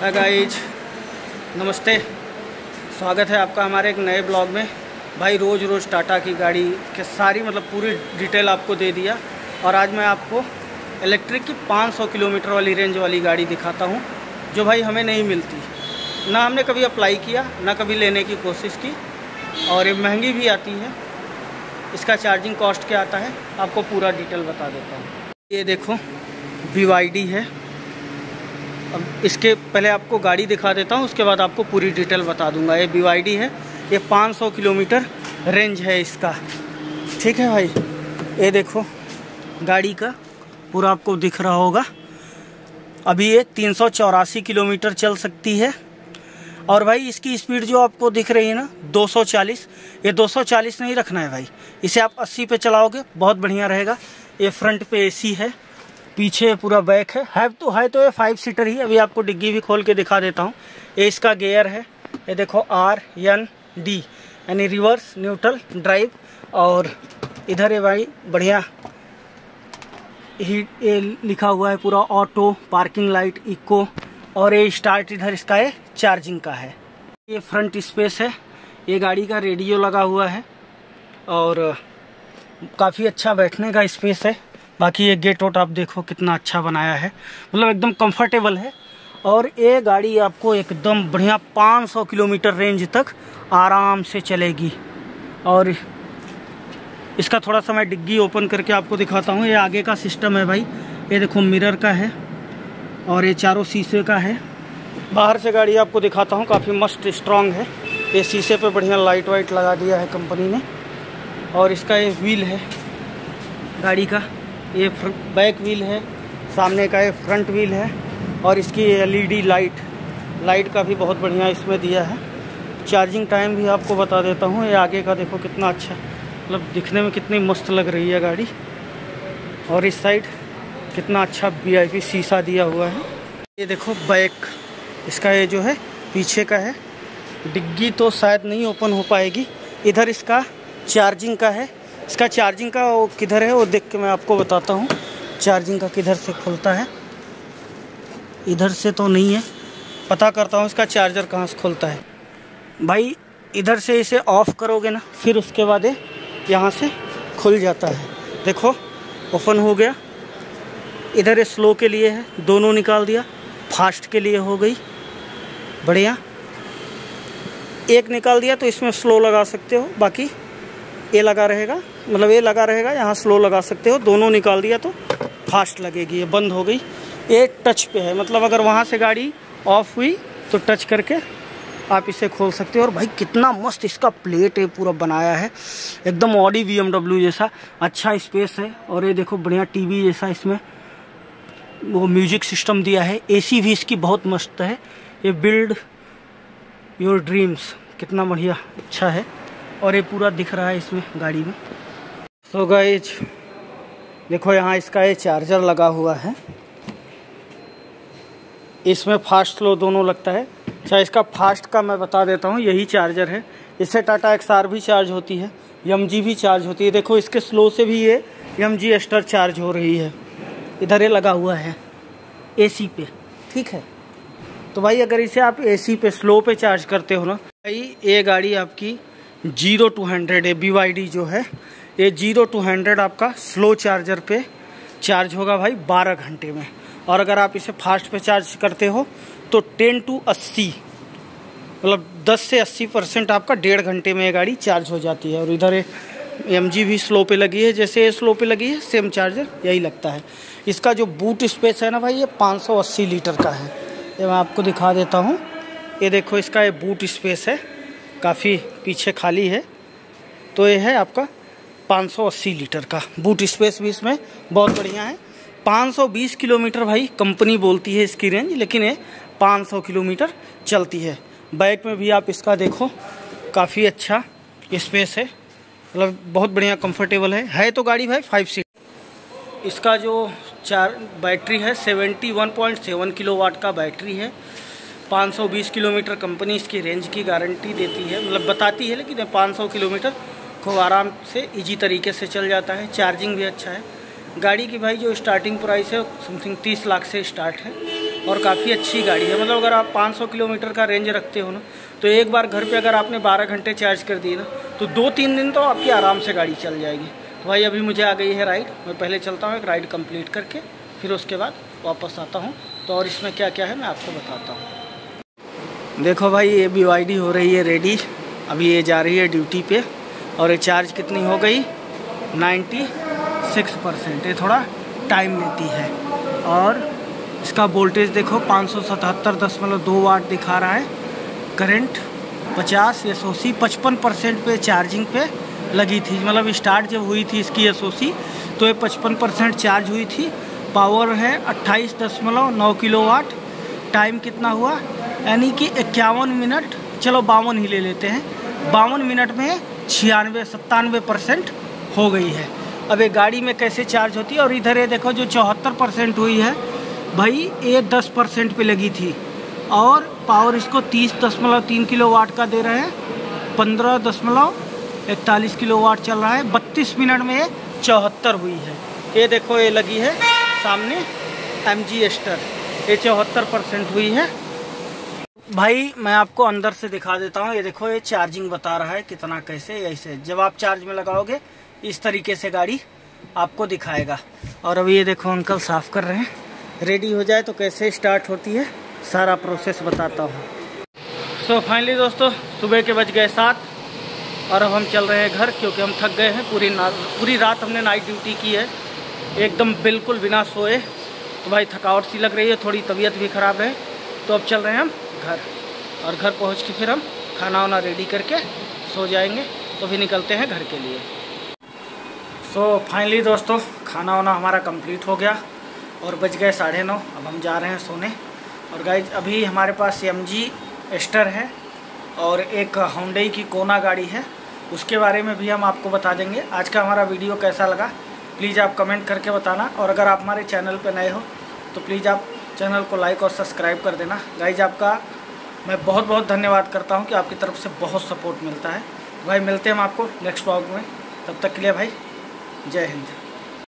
हाय guys नमस्ते। स्वागत है आपका हमारे एक नए ब्लॉग में। भाई रोज़ रोज़ टाटा की गाड़ी के सारी मतलब पूरी डिटेल आपको दे दिया। और आज मैं आपको इलेक्ट्रिक की 500 किलोमीटर वाली रेंज वाली गाड़ी दिखाता हूँ, जो भाई हमें नहीं मिलती। ना हमने कभी अप्लाई किया, ना कभी लेने की कोशिश की। और ये महँगी भी आती है। इसका चार्जिंग कॉस्ट क्या आता है, आपको पूरा डिटेल बता देता हूँ। ये देखो बी है। अब इसके पहले आपको गाड़ी दिखा देता हूँ, उसके बाद आपको पूरी डिटेल बता दूँगा। ये बी है, ये 500 किलोमीटर रेंज है इसका। ठीक है भाई? ये देखो, गाड़ी का पूरा आपको दिख रहा होगा। अभी ये तीन सौ चौरासी किलोमीटर चल सकती है। और भाई, इसकी स्पीड जो आपको दिख रही है ना 240 ये 240 नहीं रखना है भाई। इसे आप 80 पे चलाओगे, बहुत बढ़िया रहेगा। ये फ्रंट पे एसी है। पीछे पूरा बैक है। है तो है तो ये फाइव सीटर ही अभी आपको डिग्गी भी खोल के दिखा देता हूँ। ये इसका गेयर है। ये देखो आर एन डी यानी रिवर्स न्यूट्रल ड्राइव और इधर है भाई बढ़िया ही ये लिखा हुआ है पूरा ऑटो पार्किंग लाइट इको और ये स्टार्ट इधर इसका है चार्जिंग का है। ये फ्रंट स्पेस है। ये गाड़ी का रेडियो लगा हुआ है। और काफ़ी अच्छा बैठने का स्पेस है। बाकी ये गेट वोट आप देखो कितना अच्छा बनाया है। मतलब एकदम कंफर्टेबल है। और ये गाड़ी आपको एकदम बढ़िया 500 किलोमीटर रेंज तक आराम से चलेगी। और इसका थोड़ा सा मैं डिग्गी ओपन करके आपको दिखाता हूँ। ये आगे का सिस्टम है भाई। ये देखो मिरर का है। और ये चारों शीशे का है। बाहर से गाड़ी आपको दिखाता हूँ। काफ़ी मस्त स्ट्रांग है। ये शीशे पे बढ़िया लाइट वाइट लगा दिया है कंपनी ने। और इसका ये व्हील है गाड़ी का। ये बैक व्हील है, सामने का ये फ्रंट व्हील है और इसकी एलईडी लाइट लाइट का भी बहुत बढ़िया इसमें दिया है। चार्जिंग टाइम भी आपको बता देता हूँ, ये आगे का देखो कितना अच्छा मतलब दिखने में कितनी मस्त लग रही है गाड़ी। और इस साइड कितना अच्छा वीआईपी शीशा दिया हुआ है। ये देखो बैक इसका ये जो है, पीछे का है। डिग्गी तो शायद नहीं ओपन हो पाएगी। इधर इसका चार्जिंग का है। इसका चार्जिंग का वो किधर है, वो देख के मैं आपको बताता हूँ। चार्जिंग का किधर से खुलता है। इधर से तो नहीं है। पता करता हूँ इसका चार्जर कहाँ से खुलता है। भाई, इधर से इसे ऑफ़ करोगे ना, फिर उसके बाद ये यहाँ से खुल जाता है। देखो ओपन हो गया। इधर स्लो के लिए है, दोनों निकाल दिया। फास्ट के लिए हो गई। बढ़िया। एक निकाल दिया तो इसमें स्लो लगा सकते हो, बाकी ये लगा रहेगा मतलब ये लगा रहेगा, यहाँ स्लो लगा सकते हो, दोनों निकाल दिया तो फास्ट लगेगी, ये बंद हो गई। ये टच पे है मतलब अगर वहाँ से गाड़ी ऑफ़ हुई तो टच करके आप इसे खोल सकते हो। और भाई, कितना मस्त इसका प्लेट है, पूरा बनाया है। एकदम ऑडी वी जैसा अच्छा स्पेस है। और ये देखो, बढ़िया टीवी जैसा इसमें। वो म्यूज़िक सिस्टम दिया है। एसी भी इसकी बहुत मस्त है। ये बिल्ड योर ड्रीम्स, कितना बढ़िया अच्छा है। और ये पूरा दिख रहा है इसमें गाड़ी में। सो so गाइज़ देखो यहाँ इसका ये चार्जर लगा हुआ है। इसमें फास्ट स्लो दोनों लगता है। अच्छा इसका फास्ट का मैं बता देता हूँ, यही चार्जर है। इससे टाटा XR भी चार्ज होती है एमजी भी चार्ज होती है। देखो इसके स्लो से भी ये एम जी एस्टर चार्ज हो रही है। इधर ये लगा हुआ है एसी पे, ठीक है? तो भाई अगर इसे आप एसी पे स्लो पे चार्ज करते हो ना, भाई, ये गाड़ी आपकी ज़ीरो टू हंड्रेड है बी जो है, ये ज़ीरो टू हंड्रेड आपका स्लो चार्जर पे चार्ज होगा भाई बारह घंटे में। और अगर आप इसे फास्ट पे चार्ज करते हो तो टेन टू अस्सी मतलब दस से अस्सी परसेंट आपका डेढ़ घंटे में ये गाड़ी चार्ज हो जाती है। और इधर ये एम जी भी स्लो पे लगी है, जैसे ये स्लो पे लगी है, सेम चार्जर, यही लगता है। इसका जो बूट स्पेस है ना भाई, ये 580 लीटर का है। ये मैं आपको दिखा देता हूँ। ये देखो, इसका ये बूट स्पेस है। काफ़ी पीछे खाली है। तो ये है आपका 580 लीटर का बूट स्पेस भी इसमें बहुत बढ़िया है। 520 किलोमीटर भाई कंपनी बोलती है इसकी रेंज, लेकिन ये 500 किलोमीटर चलती है। बैक में भी आप इसका देखो, काफ़ी अच्छा स्पेस है। मतलब बहुत बढ़िया कंफर्टेबल है। है तो गाड़ी भाई फाइव सीट इसका जो चार बैटरी है 71.7 किलोवाट का बैटरी है। 520 किलोमीटर कंपनी इसकी रेंज की गारंटी देती है। मतलब बताती है लेकिन 500 किलोमीटर खूब आराम से इजी तरीके से चल जाता है। चार्जिंग भी अच्छा है। गाड़ी की भाई जो स्टार्टिंग प्राइस है समथिंग 30 लाख से स्टार्ट है और काफ़ी अच्छी गाड़ी है। मतलब अगर आप 500 किलोमीटर का रेंज रखते हो ना तो एक बार घर पे अगर आपने 12 घंटे चार्ज कर दिए ना तो दो तीन दिन तो आपकी आराम से गाड़ी चल जाएगी। तो भाई अभी मुझे आ गई है राइड मैं पहले चलता हूँ, एक राइड कंप्लीट करके, फिर उसके बाद वापस आता हूँ। तो और इसमें क्या क्या है, मैं आपको बताता हूँ। देखो भाई, ये बी हो रही है रेडी अभी ये जा रही है ड्यूटी पे और ये चार्ज कितनी हो गई? 96 परसेंट ये थोड़ा टाइम लेती है। और इसका वोल्टेज देखो, पाँच वाट दिखा रहा है। करंट 50 एस ओ सी पचपन परसेंट पे चार्जिंग पे लगी थी। मतलब स्टार्ट जब हुई थी इसकी एस ओ सी तो ये पचपन परसेंट चार्ज हुई थी। पावर है अट्ठाईस दशमलव नौ किलो वाट टाइम कितना हुआ? यानी कि इक्यावन मिनट, चलो बावन ही ले लेते हैं। बावन मिनट में छियानवे, सत्तानवे परसेंट हो गई है। अब ये गाड़ी में कैसे चार्ज होती है? और इधर ये देखो, जो चौहत्तर परसेंट हुई है, भाई ये दस परसेंट पर लगी थी। और पावर इसको तीस दशमलव तीन किलो वाट का दे रहे हैं। पंद्रह दशमलव इकतालीस किलो वाट चल रहा है। बत्तीस मिनट में ये चौहत्तर हुई है। ये देखो, ये लगी है सामने एम जी एस्टर ये चौहत्तर परसेंट हुई है। भाई, मैं आपको अंदर से दिखा देता हूँ। ये देखो, ये चार्जिंग बता रहा है कितना कैसे ऐसे जब आप चार्ज में लगाओगे, इस तरीके से गाड़ी आपको दिखाएगा। और अभी ये देखो, अंकल साफ़ कर रहे हैं। रेडी हो जाए तो कैसे स्टार्ट होती है, सारा प्रोसेस बताता हूँ। सो फाइनली दोस्तों, सुबह के बज गए सात। और अब हम चल रहे हैं घर, क्योंकि हम थक गए हैं। पूरी पूरी रात हमने नाइट ड्यूटी की है। एकदम बिल्कुल बिना सोए। तो भाई, थकावट सी लग रही है, थोड़ी तबीयत भी ख़राब है। तो अब चल रहे हैं हम। घर और घर पहुँच के फिर हम खाना वाना रेडी करके सो जाएँगे तो फिर निकलते हैं घर के लिए। सो so, फाइनली दोस्तों खाना वाना हमारा कंप्लीट हो गया और बज गए साढ़े नौ। अब हम जा रहे हैं सोने। और गाइज़ अभी हमारे पास एम जी एस्टर है और एक होंडई की कोना गाड़ी है। उसके बारे में भी हम आपको बता देंगे। आज का हमारा वीडियो कैसा लगा प्लीज़ आप कमेंट करके बताना। और अगर आप हमारे चैनल पर नए हो तो प्लीज़ आप चैनल को लाइक और सब्सक्राइब कर देना। गाइज़, आपका मैं बहुत बहुत धन्यवाद करता हूँ कि आपकी तरफ़ से बहुत सपोर्ट मिलता है। भाई, मिलते हैं हम आपको नेक्स्ट ब्लॉग में। तब तक के लिए भाई, जय हिंद।